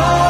Oh.